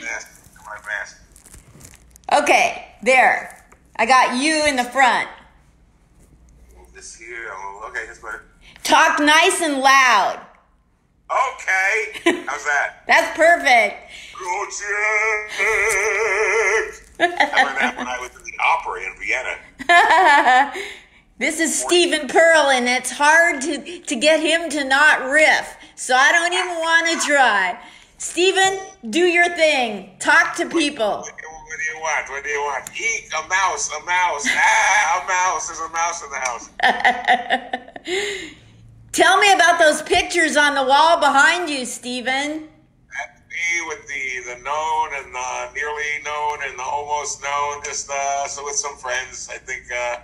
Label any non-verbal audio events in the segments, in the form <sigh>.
mask. My mask. Okay, there. I got you in the front. This here. Okay, that's better. Talk nice and loud. Okay. How's that? <laughs> That's perfect. I learned that when I was in the opera in Vienna. This is Stephen Pearl, and it's hard to, to get him to not riff. So I don't even want to try. Stephen, do your thing. Talk to people. What do you- what do you want? What do you want? A mouse, a mouse. <laughs> Ah, a mouse. There's a mouse in the house. <laughs> Tell me about those pictures on the wall behind you, Stephen. That's me with the, the known and the nearly known and the almost known. Just uh, so with some friends. I think uh,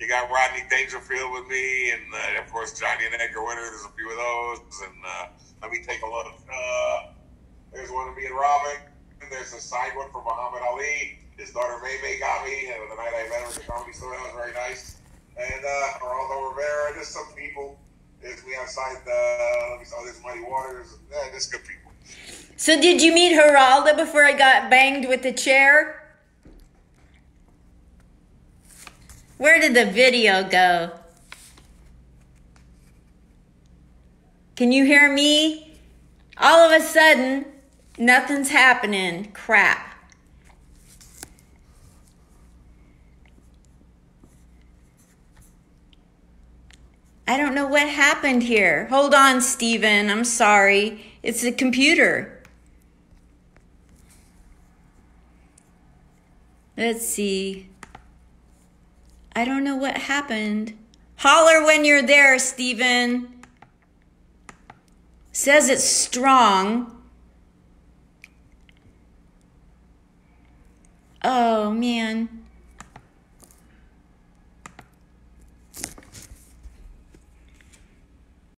you got Rodney Dangerfield with me, and uh, of course Johnny and Edgar Winter. There's a few of those. And uh, let me take a look. Uh, there's one of me and Robin. There's a side one for Muhammad Ali. His daughter May May got me, and the night I met her at the comedy store, that was very nice. And uh, Geraldo Rivera, just some people. There's me outside the. Let me saw there's Muddy Waters. Yeah, just good people. So, did you meet Geraldo before I got banged with the chair? Where did the video go? Can you hear me? All of a sudden, nothing's happening. Crap. I don't know what happened here. Hold on, Stephen. I'm sorry. It's the computer. Let's see. I don't know what happened. Holler when you're there, Stephen. Says it's strong. Oh, man.